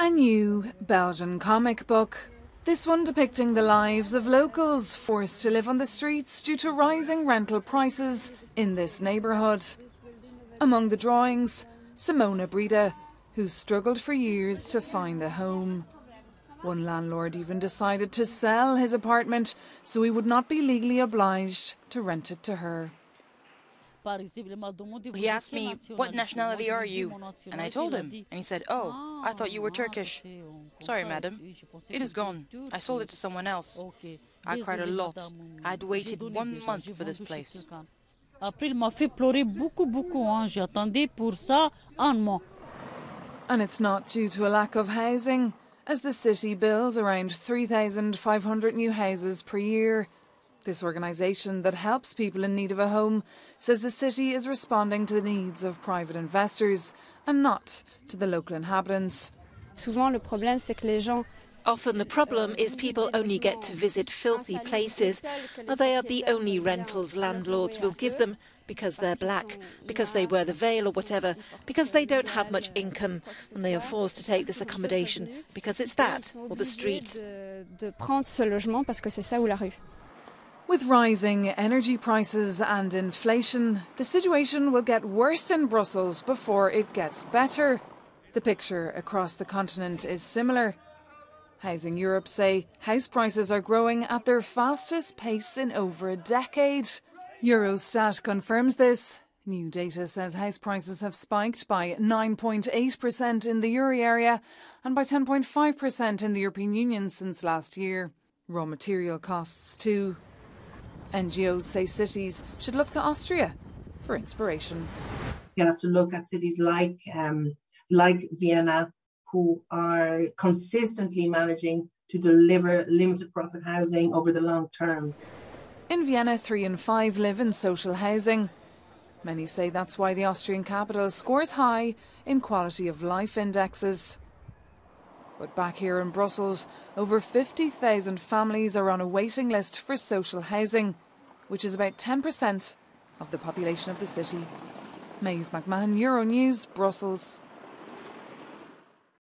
A new Belgian comic book. This one depicting the lives of locals forced to live on the streets due to rising rental prices in this neighbourhood. Among the drawings, Simona Brida, who struggled for years to find a home. One landlord even decided to sell his apartment so he would not be legally obliged to rent it to her. He asked me, What nationality are you? And I told him, and he said, Oh, I thought you were Turkish. Sorry, madam. It is gone. I sold it to someone else. I cried a lot. I'd waited one month for this place. Après, il m'a fait pleurer beaucoup, beaucoup. Hein. J'attendais pour ça un mois. And it's not due to a lack of housing, as the city builds around 3,500 new houses per year. This organisation that helps people in need of a home says the city is responding to the needs of private investors and not to the local inhabitants. Souvent, le problème, c'est que les gens Often the problem is people only get to visit filthy places, and they are the only rentals landlords will give them because they're black, because they wear the veil or whatever, because they don't have much income, and they are forced to take this accommodation because it's that or the street. With rising energy prices and inflation, the situation will get worse in Brussels before it gets better. The picture across the continent is similar. Housing Europe say house prices are growing at their fastest pace in over a decade. Eurostat confirms this. New data says house prices have spiked by 9.8% in the euro area and by 10.5% in the European Union since last year. Raw material costs too. NGOs say cities should look to Austria for inspiration. You have to look at cities like um, like Vienna, who are consistently managing to deliver limited profit housing over the long term. In Vienna, three in five live in social housing. Many say that's why the Austrian capital scores high in quality of life indexes. But back here in Brussels, over 50,000 families are on a waiting list for social housing, which is about 10% of the population of the city. Méabh Mc Mahon, Euronews, Brussels.